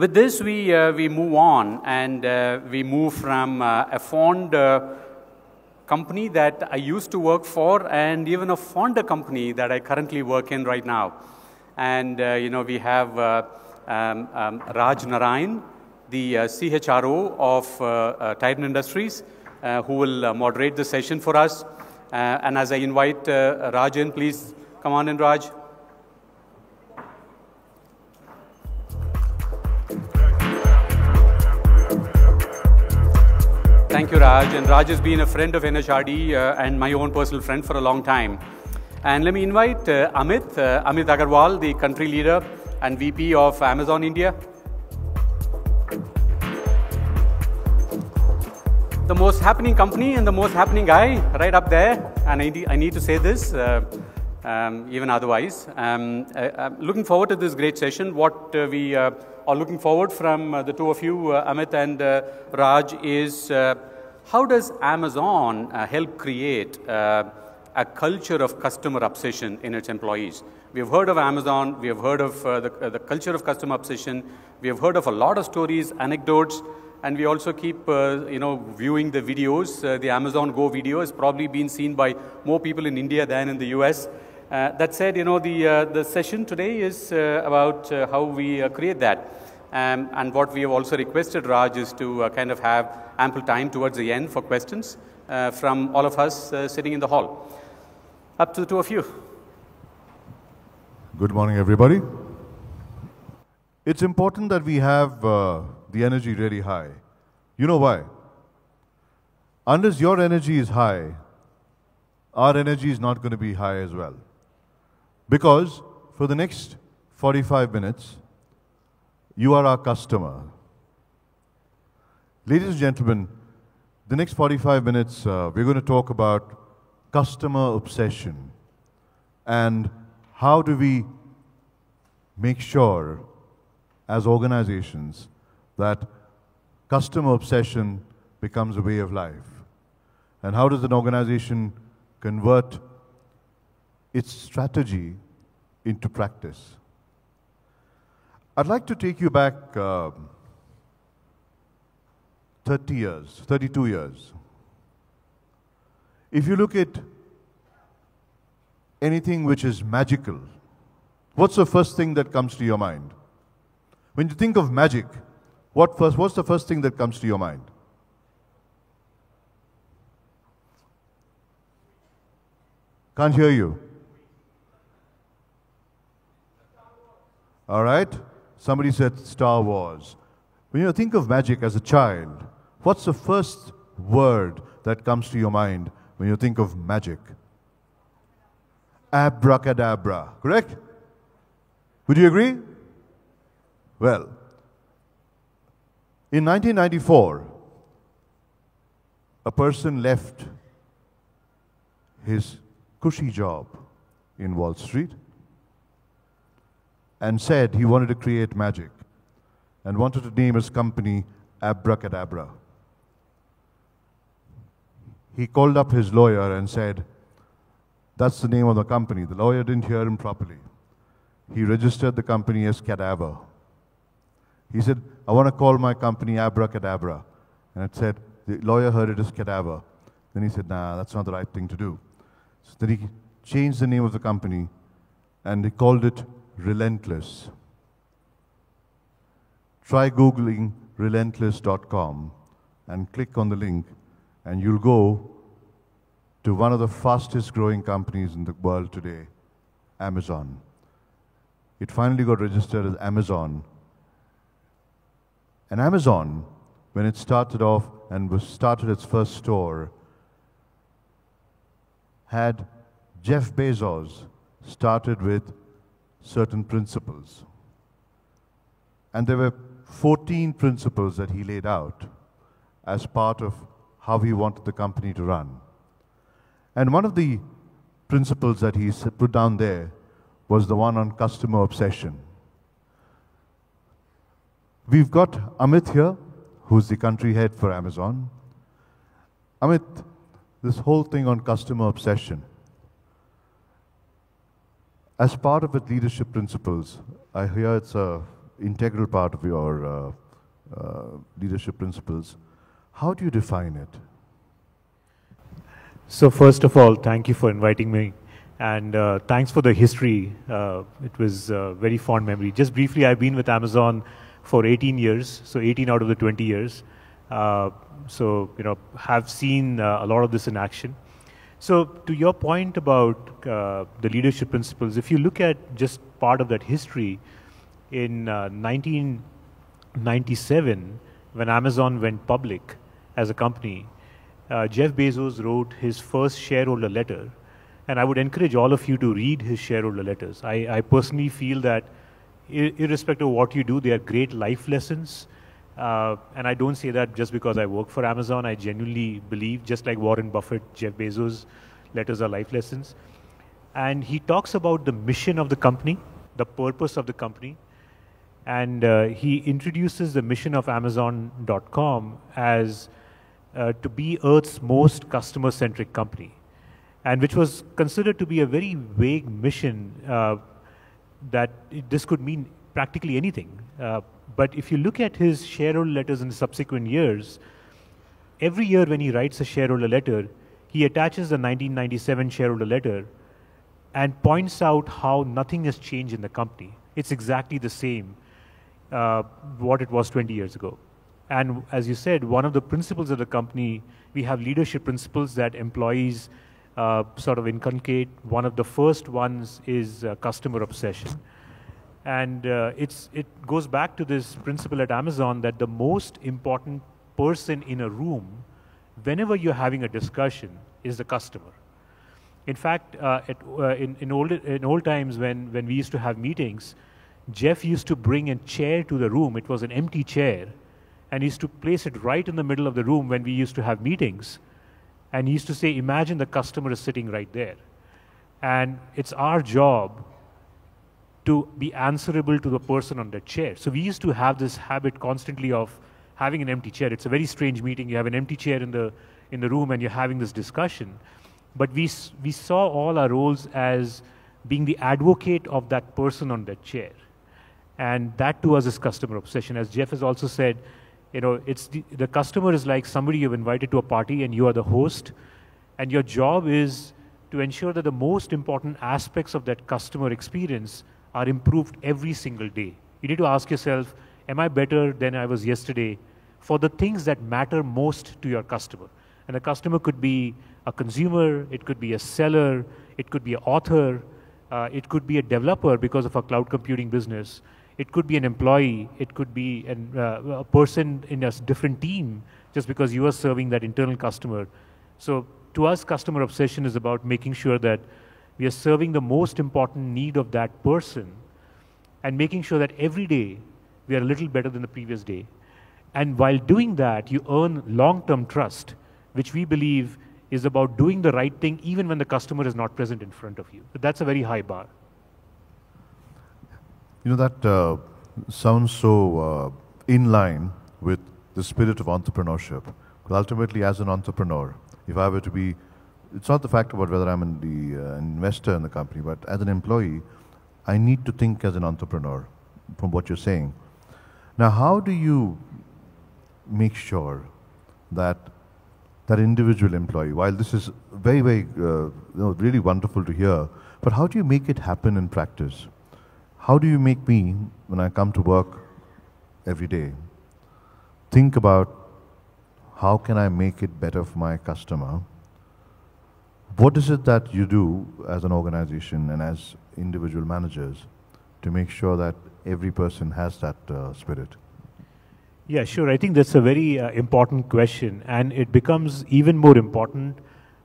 With this, we, uh, we move on and uh, we move from uh, a fond uh, company that I used to work for and even a fonder company that I currently work in right now. And, uh, you know, we have uh, um, um, Raj Narayan, the CHRO of Titan Industries, who will moderate the session for us. And as I invite Raj in, please come on in, Raj. Thank you, Raj. And Raj has been a friend of NHRD uh, and my own personal friend for a long time. And let me invite uh, Amit, uh, Amit Agarwal, the country leader and VP of Amazon India. The most happening company and the most happening guy right up there. And I need, I need to say this, uh, um, even otherwise. Um, uh, I'm looking forward to this great session. What uh, we uh, are looking forward from uh, the two of you, uh, Amit and uh, Raj, is how does Amazon help create a culture of customer obsession in its employees? We have heard of Amazon, we have heard of the, the culture of customer obsession, we have heard of a lot of stories, anecdotes, and we also keep, uh, you know, viewing the videos. Uh, the Amazon Go video has probably been seen by more people in India than in the US. Uh, that said, you know, the, uh, the session today is uh, about uh, how we uh, create that. Um, and what we have also requested, Raj, is to uh, kind of have ample time towards the end for questions from all of us sitting in the hall. Up to the two of you. Good morning, everybody. It's important that we have the energy really high. You know why? Unless your energy is high, our energy is not going to be high as well. Because for the next 45 minutes, you are our customer. Ladies and gentlemen, the next 45 minutes, uh, we're going to talk about customer obsession and how do we make sure as organizations that customer obsession becomes a way of life? And how does an organization convert its strategy into practice? I'd like to take you back um 30 years, 32 years. If you look at anything which is magical, what's the first thing that comes to your mind? When you think of magic, what first, what's the first thing that comes to your mind? Can't hear you. All right? Somebody said Star Wars. When you think of magic as a child, what's the first word that comes to your mind when you think of magic? Abracadabra, correct? Would you agree? Well, in 1994, a person left his cushy job in Wall Street and said he wanted to create magic and wanted to name his company Abracadabra. He called up his lawyer and said, That's the name of the company. The lawyer didn't hear him properly. He registered the company as Cadaver. He said, I want to call my company Abracadabra. And it said, the lawyer heard it as Cadaver. Then he said, Nah, that's not the right thing to do. So then he changed the name of the company and he called it Relentless. Try Googling relentless.com and click on the link, and you'll go to one of the fastest growing companies in the world today, Amazon. It finally got registered as Amazon. And Amazon, when it started off and was started its first store, had Jeff Bezos started with certain principles. And there were 14 principles that he laid out as part of how he wanted the company to run. And one of the principles that he put down there was the one on customer obsession. We've got Amit here, who's the country head for Amazon. Amit, this whole thing on customer obsession, as part of its leadership principles, I hear it's a, integral part of your uh, uh, leadership principles. How do you define it? So first of all, thank you for inviting me, and uh, thanks for the history. Uh, it was a very fond memory. Just briefly, I've been with Amazon for 18 years, so 18 out of the 20 years. Uh, so you know, have seen uh, a lot of this in action. So to your point about uh, the leadership principles, if you look at just part of that history, in 1997, when Amazon went public as a company uh, Jeff Bezos wrote his first shareholder letter, and I would encourage all of you to read his shareholder letters. I, I personally feel that, ir- irrespective of what you do, they are great life lessons. Uh, and I don't say that just because I work for Amazon. I genuinely believe, just like Warren Buffett, Jeff Bezos' letters are life lessons. And he talks about the mission of the company, the purpose of the company, and uh, he introduces the mission of Amazon.com as uh, to be Earth's most customer centric company, and which was considered to be a very vague mission uh, that this could mean practically anything. But if you look at his shareholder letters in subsequent years, every year when he writes a shareholder letter, he attaches the 1997 shareholder letter and points out how nothing has changed in the company. It's exactly the same uh, what it was 20 years ago. And as you said, one of the principles of the company, we have leadership principles that employees uh, sort of inculcate. One of the first ones is uh, customer obsession. And uh, it's, it goes back to this principle at Amazon that the most important person in a room, whenever you're having a discussion, is the customer. In fact, uh, at, uh, in, in, old, in old times when, when we used to have meetings, Jeff used to bring a chair to the room. It was an empty chair and he used to place it right in the middle of the room when we used to have meetings. And he used to say, Imagine the customer is sitting right there. And it's our job to be answerable to the person on that chair. So we used to have this habit constantly of having an empty chair. It's a very strange meeting. You have an empty chair in the, in the room and you're having this discussion. But we, we saw all our roles as being the advocate of that person on that chair. And that to us is customer obsession. As Jeff has also said, you know, it's the, the customer is like somebody you've invited to a party and you are the host, and your job is to ensure that the most important aspects of that customer experience are improved every single day. You need to ask yourself, am I better than I was yesterday for the things that matter most to your customer? And the customer could be a consumer, it could be a seller, it could be an author, uh, it could be a developer because of a cloud computing business. It could be an employee, it could be an, uh, a person in a different team just because you are serving that internal customer. So to us, customer obsession is about making sure that we are serving the most important need of that person and making sure that every day we are a little better than the previous day. And while doing that, you earn long term trust, which we believe is about doing the right thing even when the customer is not present in front of you. But that's a very high bar. You know, that uh, sounds so uh, in line with the spirit of entrepreneurship. Because ultimately, as an entrepreneur, if I were to be, it's not the fact about whether I'm the uh, investor in the company, but as an employee, I need to think as an entrepreneur from what you're saying. Now, how do you make sure that that individual employee, while this is very, very, uh, you know, really wonderful to hear, but how do you make it happen in practice? How do you make me, when I come to work every day, think about how can I make it better for my customer? What is it that you do as an organization and as individual managers to make sure that every person has that uh, spirit? Yeah, sure. I think that's a very uh, important question, and it becomes even more important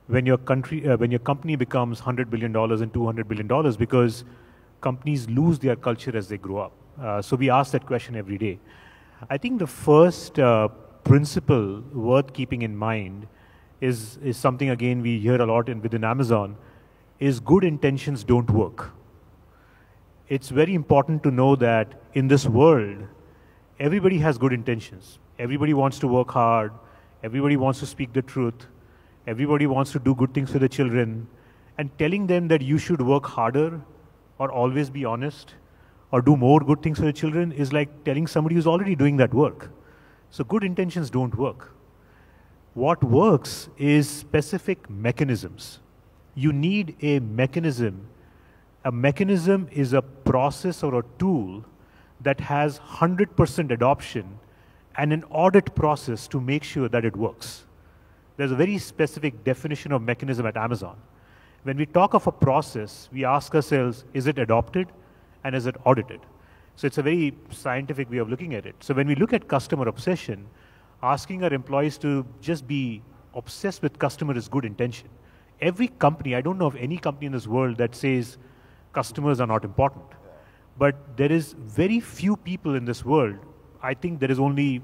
when your country, uh, when your company becomes hundred billion dollars and two hundred billion dollars, because companies lose their culture as they grow up? Uh, so we ask that question every day. I think the first uh, principle worth keeping in mind is, is something, again, we hear a lot in, within Amazon, is good intentions don't work. It's very important to know that in this world, everybody has good intentions. Everybody wants to work hard. Everybody wants to speak the truth. Everybody wants to do good things for the children. And telling them that you should work harder or always be honest or do more good things for the children is like telling somebody who's already doing that work. So good intentions don't work. What works is specific mechanisms. You need a mechanism. A mechanism is a process or a tool that has 100% adoption and an audit process to make sure that it works. There's a very specific definition of mechanism at Amazon. When we talk of a process, we ask ourselves, is it adopted and is it audited? So it's a very scientific way of looking at it. So when we look at customer obsession, asking our employees to just be obsessed with customer is good intention. Every company, I don't know of any company in this world that says customers are not important. But there is very few people in this world, I think there is only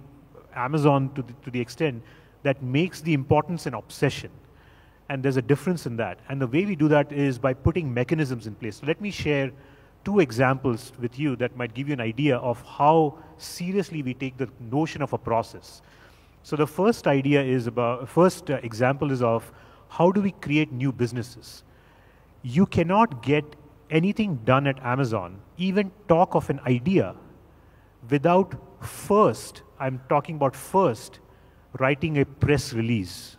Amazon to the, to the extent that makes the importance an obsession. And there's a difference in that. And the way we do that is by putting mechanisms in place. So let me share two examples with you that might give you an idea of how seriously we take the notion of a process. So the first idea is about, first uh, example is of how do we create new businesses? You cannot get anything done at Amazon, even talk of an idea, without first, I'm talking about first, writing a press release.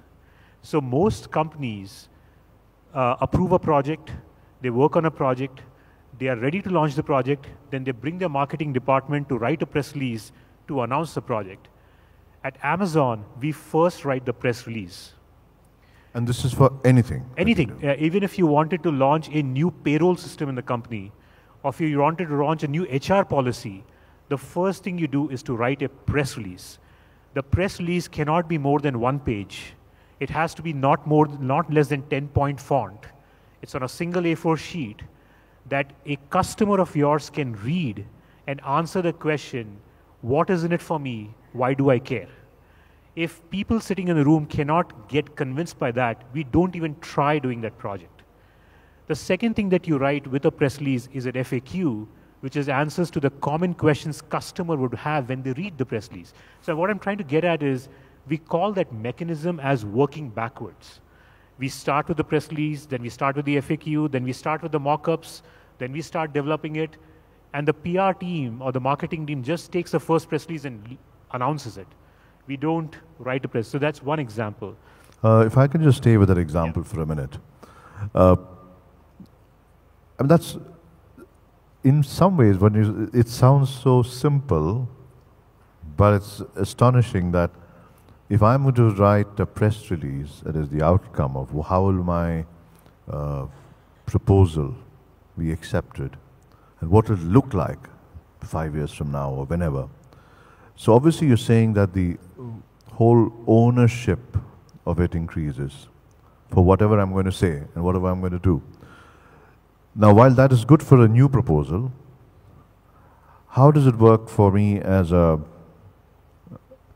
So most companies uh, approve a project, they work on a project, they are ready to launch the project, then they bring their marketing department to write a press release to announce the project. At Amazon, we first write the press release. And this is for anything. Anything. Uh, even if you wanted to launch a new payroll system in the company, or if you wanted to launch a new HR policy, the first thing you do is to write a press release. The press release cannot be more than one page. It has to be not more, not less than 10 point font. It's on a single A4 sheet that a customer of yours can read and answer the question, what is in it for me? Why do I care? If people sitting in the room cannot get convinced by that, we don't even try doing that project. The second thing that you write with a press release is an FAQ, which is answers to the common questions customer would have when they read the press release. So what I'm trying to get at is we call that mechanism as working backwards. We start with the press release, then we start with the FAQ, then we start with the mock-ups, then we start developing it, and the PR team or the marketing team just takes the first press release and announces it. We don't write a press. So that's one example. Uh, if I can just stay with that example yeah. for a minute. Uh, I mean, that's in some ways when you, it sounds so simple, but it's astonishing that if I'm going to write a press release, that is the outcome of how will my uh, proposal be accepted and what will it look like five years from now or whenever. So obviously you're saying that the whole ownership of it increases for whatever I'm going to say and whatever I'm going to do. Now, while that is good for a new proposal, how does it work for me as a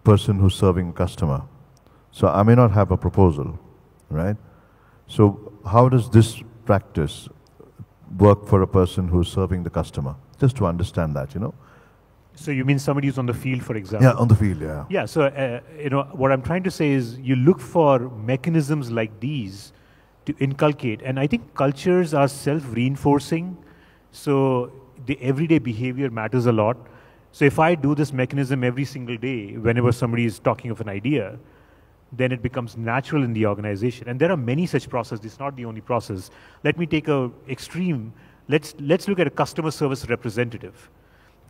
person who's serving a customer? So I may not have a proposal, right? So how does this practice work for a person who's serving the customer? Just to understand that, you know. So you mean somebody who's on the field, for example? Yeah, on the field, yeah. Yeah. So uh, you know what I'm trying to say is you look for mechanisms like these to inculcate, and I think cultures are self-reinforcing. So the everyday behavior matters a lot. So if I do this mechanism every single day, whenever somebody is talking of an idea, then it becomes natural in the organization. And there are many such processes. It's not the only process. Let me take a extreme. Let's let's look at a customer service representative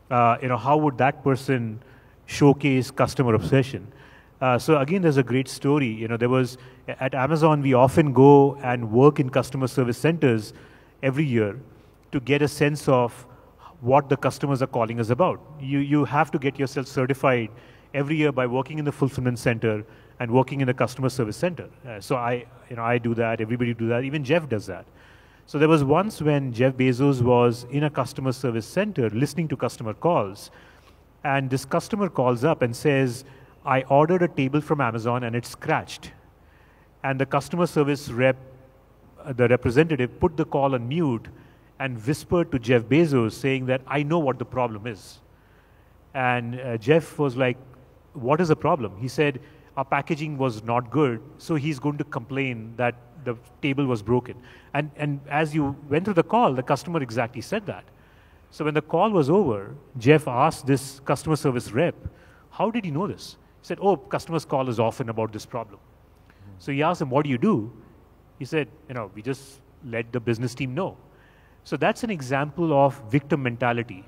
uh, you know, how would that person showcase customer obsession? Uh, so again, there's a great story. You know, there was at Amazon, we often go and work in customer service centers every year to get a sense of what the customers are calling us about. You, you have to get yourself certified every year by working in the fulfillment center and working in the customer service center. Uh, so I, you know, I do that. Everybody do that. Even Jeff does that. So there was once when Jeff Bezos was in a customer service center listening to customer calls, and this customer calls up and says, I ordered a table from Amazon and it's scratched. And the customer service rep, uh, the representative, put the call on mute and whispered to Jeff Bezos, saying that I know what the problem is. And uh, Jeff was like, What is the problem? He said, Our packaging was not good, so he's going to complain that the table was broken. And, and as you went through the call, the customer exactly said that. So when the call was over, Jeff asked this customer service rep, How did he know this? He said, Oh, customers call us often about this problem. So he asked him, What do you do? He said, You know, we just let the business team know. So that's an example of victim mentality.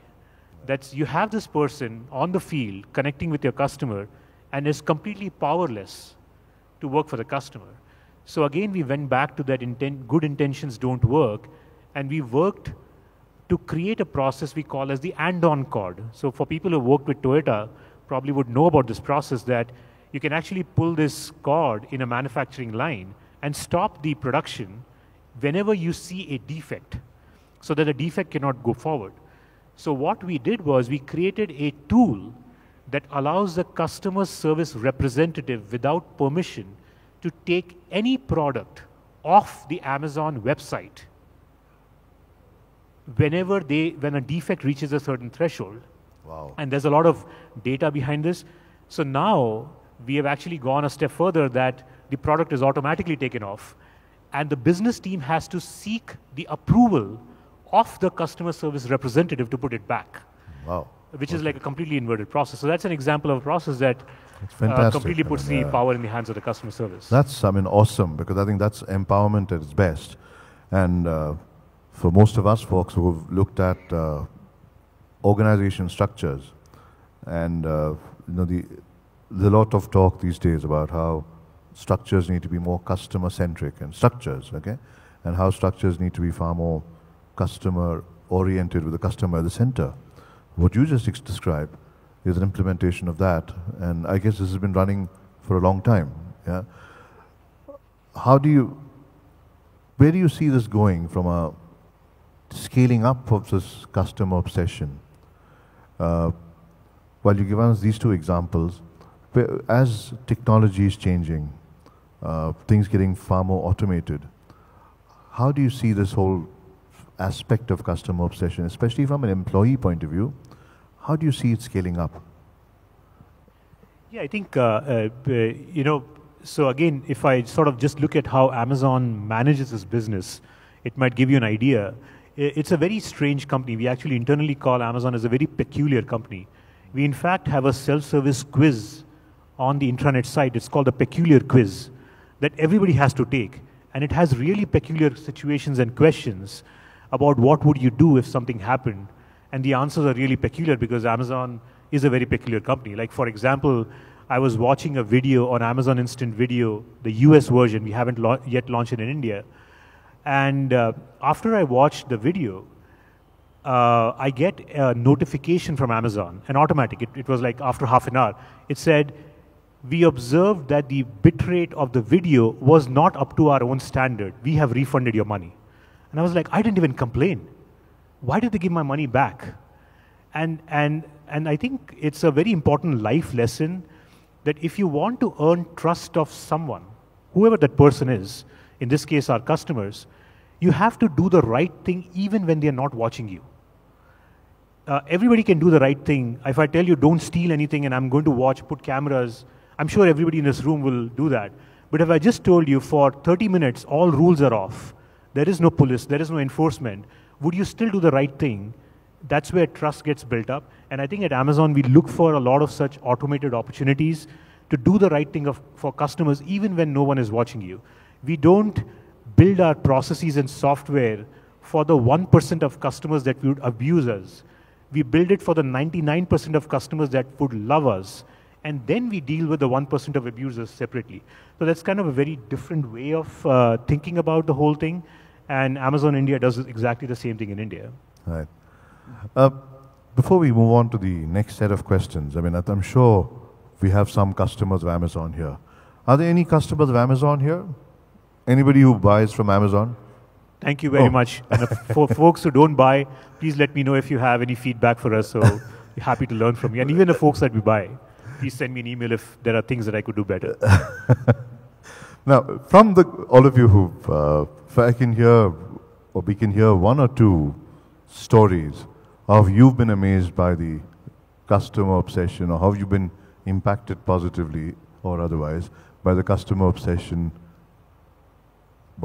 That's you have this person on the field connecting with your customer and is completely powerless to work for the customer. So again, we went back to that intent, good intentions don't work, and we worked to create a process we call as the andon cord. So for people who worked with Toyota, probably would know about this process that you can actually pull this cord in a manufacturing line and stop the production whenever you see a defect so that the defect cannot go forward. So what we did was we created a tool that allows the customer service representative without permission to take any product off the Amazon website whenever they when a defect reaches a certain threshold. Wow. And there's a lot of data behind this. So now we have actually gone a step further that the product is automatically taken off and the business team has to seek the approval of the customer service representative to put it back. Wow. Which is like a completely inverted process. So that's an example of a process that uh, completely I puts mean, the uh, power in the hands of the customer service. That's, I mean, awesome because I think that's empowerment at its best. And uh, for most of us folks who've looked at uh, organization structures, and uh, you know, the, there's a lot of talk these days about how structures need to be more customer centric and structures, okay, and how structures need to be far more customer oriented with the customer at the center. What you just described is an implementation of that, and I guess this has been running for a long time. Yeah. How do you, where do you see this going from a scaling up of this customer obsession? Uh, while you give us these two examples, as technology is changing, uh, things getting far more automated, how do you see this whole aspect of customer obsession, especially from an employee point of view? How do you see it scaling up? Yeah, I think, uh, uh, you know, so again, if I sort of just look at how Amazon manages its business, it might give you an idea. It's a very strange company. We actually internally call Amazon as a very peculiar company. We, in fact, have a self service quiz on the intranet site. It's called the Peculiar Quiz that everybody has to take. And it has really peculiar situations and questions about what would you do if something happened. And the answers are really peculiar because Amazon is a very peculiar company. Like, for example, I was watching a video on Amazon Instant Video, the US version. We haven't yet launched it in India. And uh, after I watched the video, uh, I get a notification from Amazon, an automatic. It, it was like after half an hour. It said, We observed that the bitrate of the video was not up to our own standard. We have refunded your money. And I was like, I didn't even complain. Why did they give my money back? And, and, and I think it's a very important life lesson that if you want to earn trust of someone, whoever that person is, in this case our customers, you have to do the right thing even when they're not watching you. Uh, everybody can do the right thing. If I tell you don't steal anything and I'm going to watch, put cameras, I'm sure everybody in this room will do that. But if I just told you for 30 minutes all rules are off, there is no police, there is no enforcement, would you still do the right thing? That's where trust gets built up. And I think at Amazon, we look for a lot of such automated opportunities to do the right thing of, for customers, even when no one is watching you. We don't build our processes and software for the 1% of customers that would abuse us. We build it for the 99% of customers that would love us. And then we deal with the 1% of abusers separately. So that's kind of a very different way of uh, thinking about the whole thing. And Amazon India does exactly the same thing in India. Right. Uh, before we move on to the next set of questions, I mean, I'm sure we have some customers of Amazon here. Are there any customers of Amazon here? Anybody who buys from Amazon? Thank you very Oh. much. And for folks who don't buy, please let me know if you have any feedback for us. So we're happy to learn from you. And even the folks that we buy, please send me an email if there are things that I could do better. Now, from the, all of you who, uh, I can hear, or we can hear one or two stories of you've been amazed by the customer obsession, or how you've been impacted positively or otherwise by the customer obsession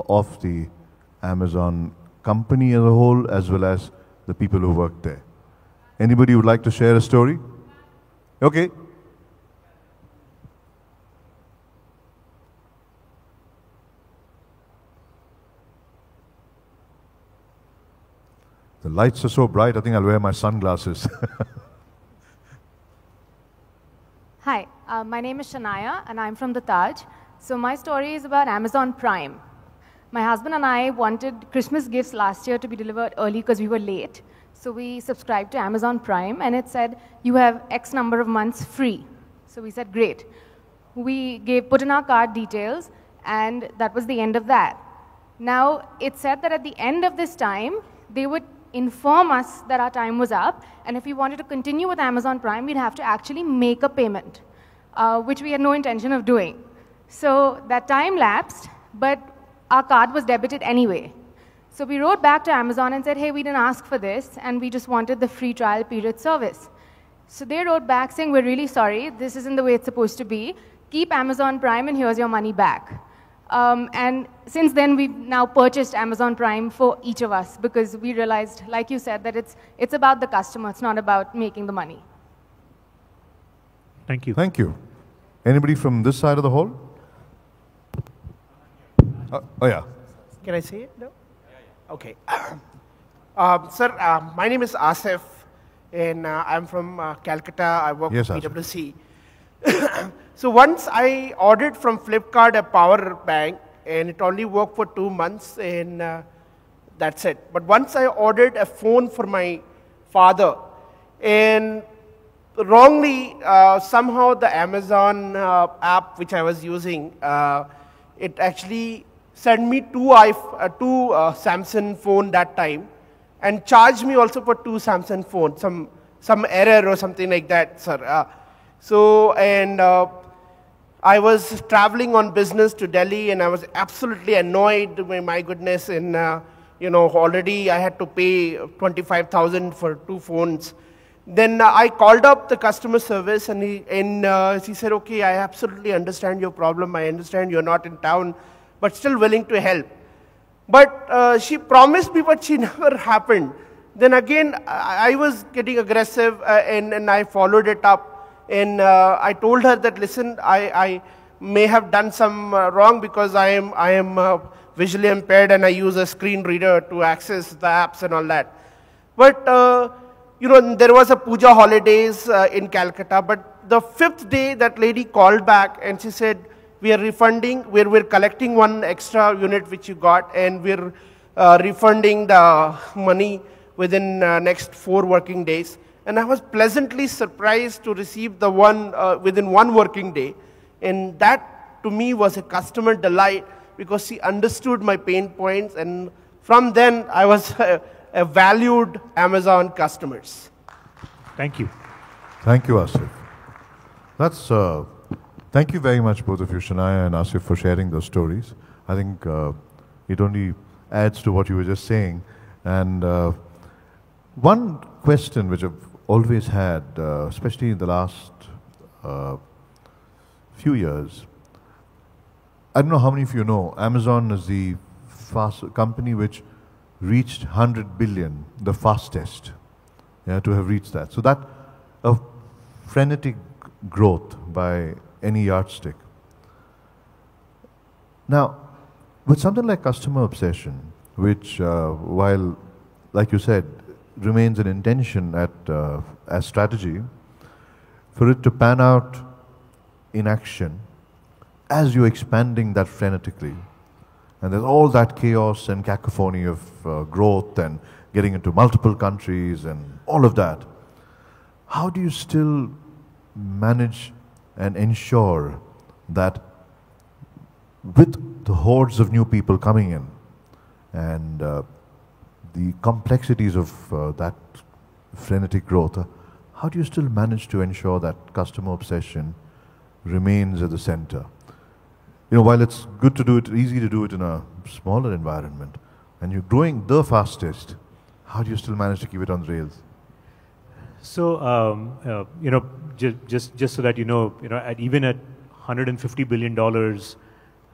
of the Amazon company as a whole, as well as the people who work there. Anybody would like to share a story? Okay. The lights are so bright, I think I'll wear my sunglasses. Hi, uh, my name is Shania, and I'm from the Taj. So my story is about Amazon Prime. My husband and I wanted Christmas gifts last year to be delivered early because we were late. So we subscribed to Amazon Prime, and it said you have X number of months free. So we said, great. We gave, put in our card details, and that was the end of that. Now, it said that at the end of this time, they would inform us that our time was up, and if we wanted to continue with Amazon Prime, we'd have to actually make a payment, uh, which we had no intention of doing. So that time lapsed, but our card was debited anyway. So we wrote back to Amazon and said, hey, we didn't ask for this, and we just wanted the free trial period service. So they wrote back saying, we're really sorry, this isn't the way it's supposed to be. Keep Amazon Prime, and here's your money back. Um, and since then, we've now purchased Amazon Prime for each of us because we realized, like you said, that it's, it's about the customer. It's not about making the money. Thank you. Thank you. Anybody from this side of the hall? Uh, oh, yeah. Can I say it? No? Okay. um, sir, uh, my name is Asif, and uh, I'm from uh, Calcutta. I work Yes, with Asif. So once I ordered from Flipkart a power bank, and it only worked for two months, and uh, that's it. But once I ordered a phone for my father, and wrongly, uh, somehow the Amazon uh, app which I was using, uh, it actually sent me two, iPh- uh, two uh, Samsung phone that time, and charged me also for two Samsung phones, some some error or something like that, sir. So and uh, I was traveling on business to Delhi, and I was absolutely annoyed. My, goodness, and uh, you know already I had to pay twenty-five thousand for two phones. Then uh, I called up the customer service, and he and uh, he said, "Okay, I absolutely understand your problem. I understand you're not in town, but still willing to help." But uh, she promised me, but she never happened. Then again, I, I was getting aggressive, uh, and, and I followed it up. And uh, I told her that, listen, I, I may have done some uh, wrong because I am, I am uh, visually impaired and I use a screen reader to access the apps and all that. But, uh, you know, there was a puja holidays uh, in Calcutta, but the fifth day that lady called back and she said, we are refunding, we're, we're collecting one extra unit which you got and we're uh, refunding the money within next four working days. And I was pleasantly surprised to receive the one uh, within one working day. And that to me was a customer delight because she understood my pain points. And from then, I was a, a valued Amazon customers. Thank you. Thank you, Asif. That's, uh, thank you very much, both of you, Shania and Asif, for sharing those stories. I think uh, it only adds to what you were just saying. And uh, one question which I've always had, uh, especially in the last uh, few years, I don't know how many of you know, Amazon is the fast company which reached 100 billion, the fastest, yeah, to have reached that. So that a frenetic growth by any yardstick. Now, with something like customer obsession, which, uh, while, like you said, remains an intention at uh, as strategy, for it to pan out in action as you're expanding that frenetically, and there's all that chaos and cacophony of uh, growth and getting into multiple countries and all of that, how do you still manage and ensure that with the hordes of new people coming in and uh, the complexities of uh, that frenetic growth, uh, how do you still manage to ensure that customer obsession remains at the center? You know, while it's good to do it, easy to do it in a smaller environment, and you're growing the fastest, how do you still manage to keep it on the rails? So, um, uh, you know, ju- just, just so that you know, you know, at, even at $150 billion,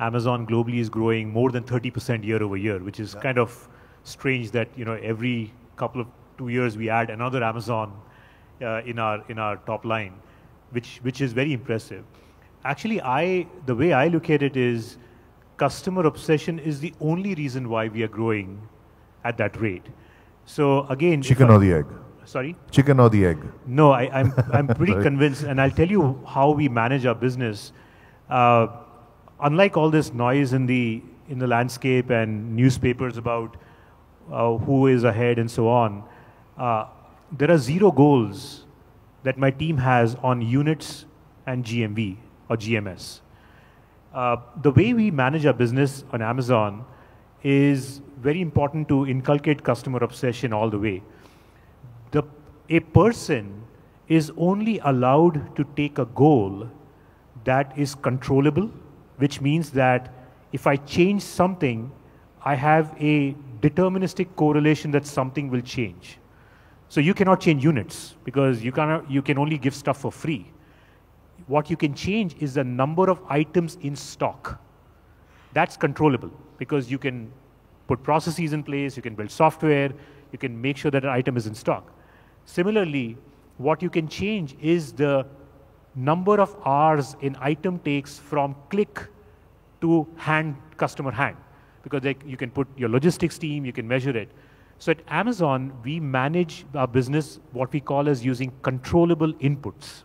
Amazon globally is growing more than 30% year over year, which is kind of strange that, you know, every couple of two years, we add another Amazon uh, in, our, in our top line, which, which is very impressive. Actually, I, the way I look at it is customer obsession is the only reason why we are growing at that rate. So again, Chicken I, or the egg? Sorry? Chicken or the egg? No, I, am I'm, I'm pretty convinced, and I'll tell you how we manage our business. Uh, unlike all this noise in the in the landscape and newspapers about uh, who is ahead and so on, uh, there are zero goals that my team has on units and GMV or GMS. Uh, the way we manage our business on Amazon is very important to inculcate customer obsession all the way the, a person is only allowed to take a goal that is controllable, which means that if I change something, I have a deterministic correlation that something will change. So you cannot change units because you, cannot, you can only give stuff for free. What you can change is the number of items in stock. That's controllable because you can put processes in place, you can build software, you can make sure that an item is in stock. Similarly, what you can change is the number of hours an item takes from click to hand, customer hand. Because they, you can put your logistics team, you can measure it. So at Amazon, we manage our business what we call as using controllable inputs.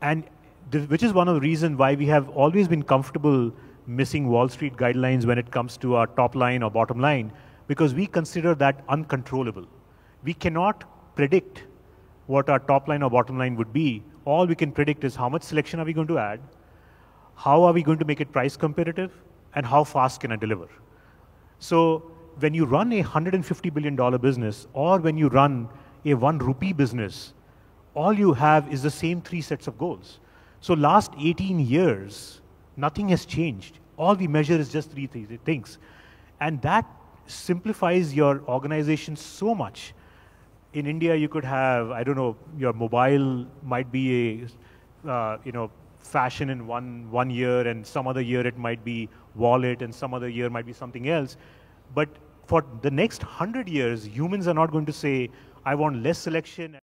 And th- which is one of the reasons why we have always been comfortable missing Wall Street guidelines when it comes to our top line or bottom line, because we consider that uncontrollable. We cannot predict what our top line or bottom line would be. All we can predict is how much selection are we going to add, how are we going to make it price competitive, and how fast can I deliver. So when you run a $150 billion business or when you run a one rupee business, all you have is the same three sets of goals. So last 18 years, nothing has changed. All we measure is just three th- things. And that simplifies your organization so much. In India, you could have, I don't know, your mobile might be a, uh, you know, fashion in one, one year and some other year it might be wallet and some other year might be something else. But for the next hundred years, humans are not going to say, I want less selection.